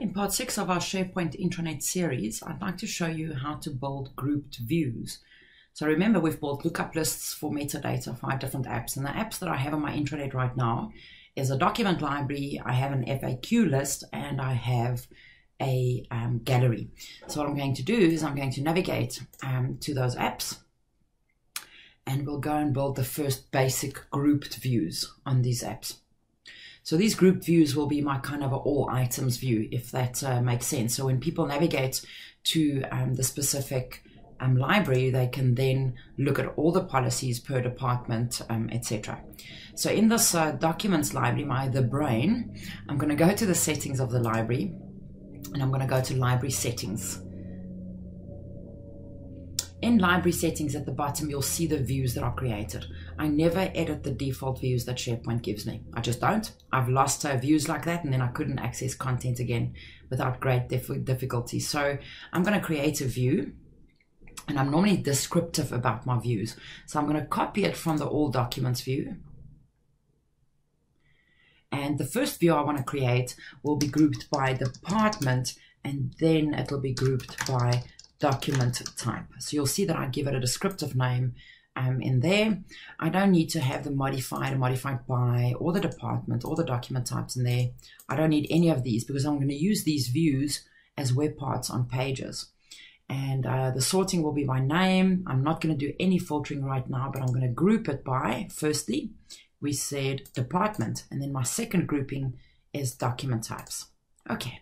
In part six of our SharePoint intranet series, I'd like to show you how to build grouped views. So remember, we've built lookup lists for metadata, five different apps. And the apps that I have on my intranet right now is a document library, I have an FAQ list, and I have a um, gallery. So what I'm going to do is I'm going to navigate um, to those apps and we'll go and build the first basic grouped views on these apps. So these group views will be my kind of all items view, if that uh, makes sense. So when people navigate to um, the specific um, library, they can then look at all the policies per department, um, etc. So in this uh, documents library, my the brain, I'm going to go to the settings of the library, and I'm going to go to library settings. In library settings at the bottom, you'll see the views that are created. I never edit the default views that SharePoint gives me. I just don't. I've lost uh, views like that and then I couldn't access content again without great dif difficulty. So I'm going to create a view and I'm normally descriptive about my views. So I'm going to copy it from the all documents view. And the first view I want to create will be grouped by department and then it'll be grouped by document type. So you'll see that I give it a descriptive name um, in there. I don't need to have the modified modified by or the department or the document types in there. I don't need any of these because I'm going to use these views as web parts on pages. And uh, the sorting will be by name. I'm not going to do any filtering right now, but I'm going to group it by, firstly, we said department. And then my second grouping is document types. Okay,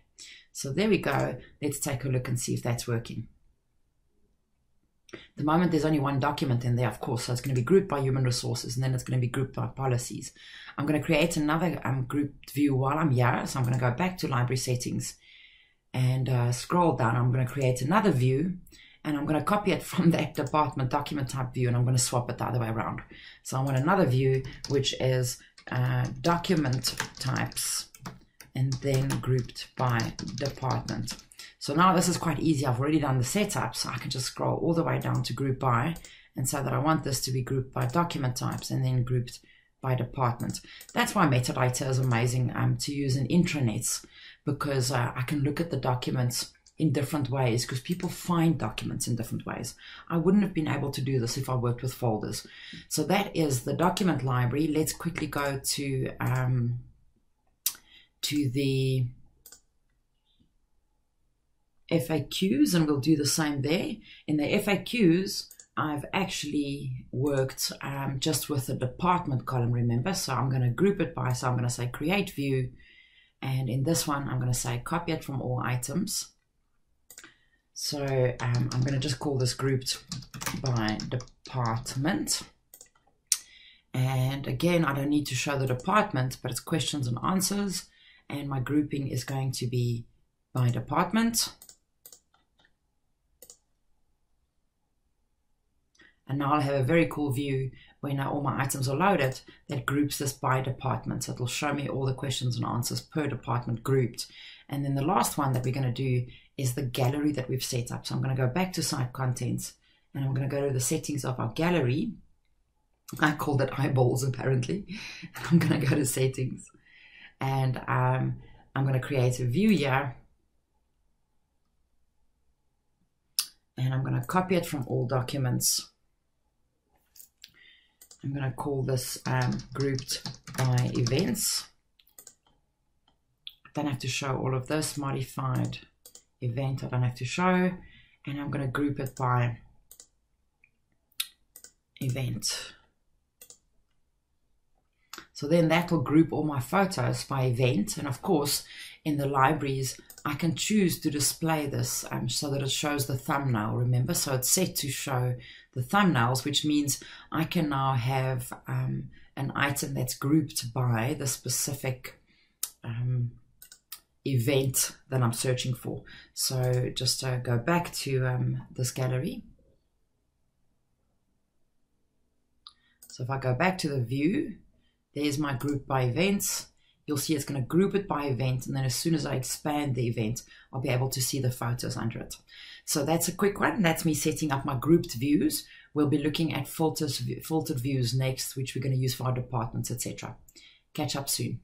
so there we go. Let's take a look and see if that's working the moment there's only one document in there, of course, so it's going to be grouped by human resources and then it's going to be grouped by policies. I'm going to create another um, grouped view while I'm here. So I'm going to go back to library settings and uh, scroll down. I'm going to create another view and I'm going to copy it from that department document type view and I'm going to swap it the other way around. So I want another view, which is uh, document types and then grouped by department. So now this is quite easy. I've already done the setup, so I can just scroll all the way down to group by and say that I want this to be grouped by document types and then grouped by department. That's why metadata is amazing um, to use in intranets because uh, I can look at the documents in different ways because people find documents in different ways. I wouldn't have been able to do this if I worked with folders. So that is the document library. Let's quickly go to um, to the FAQs and we'll do the same there. In the FAQs, I've actually worked um, just with the department column, remember? So I'm going to group it by, so I'm going to say create view. And in this one, I'm going to say copy it from all items. So um, I'm going to just call this grouped by department. And again, I don't need to show the department, but it's questions and answers. And my grouping is going to be by department. And now I'll have a very cool view when all my items are loaded that groups this by department. So it'll show me all the questions and answers per department grouped. And then the last one that we're going to do is the gallery that we've set up. So I'm going to go back to site contents and I'm going to go to the settings of our gallery. I called it eyeballs apparently. I'm going to go to settings and um, I'm going to create a view here. And I'm going to copy it from all documents I'm going to call this um, grouped by events. I don't have to show all of this modified event I don't have to show and I'm going to group it by event. So then that will group all my photos by event and of course in the libraries I can choose to display this um, so that it shows the thumbnail remember so it's set to show the thumbnails, which means I can now have um, an item that's grouped by the specific um, event that I'm searching for. So just to go back to um, this gallery. So if I go back to the view, there's my group by events. You'll see it's going to group it by event. And then as soon as I expand the event, I'll be able to see the photos under it. So that's a quick one. That's me setting up my grouped views. We'll be looking at filters, filtered views next, which we're going to use for our departments, etc. Catch up soon.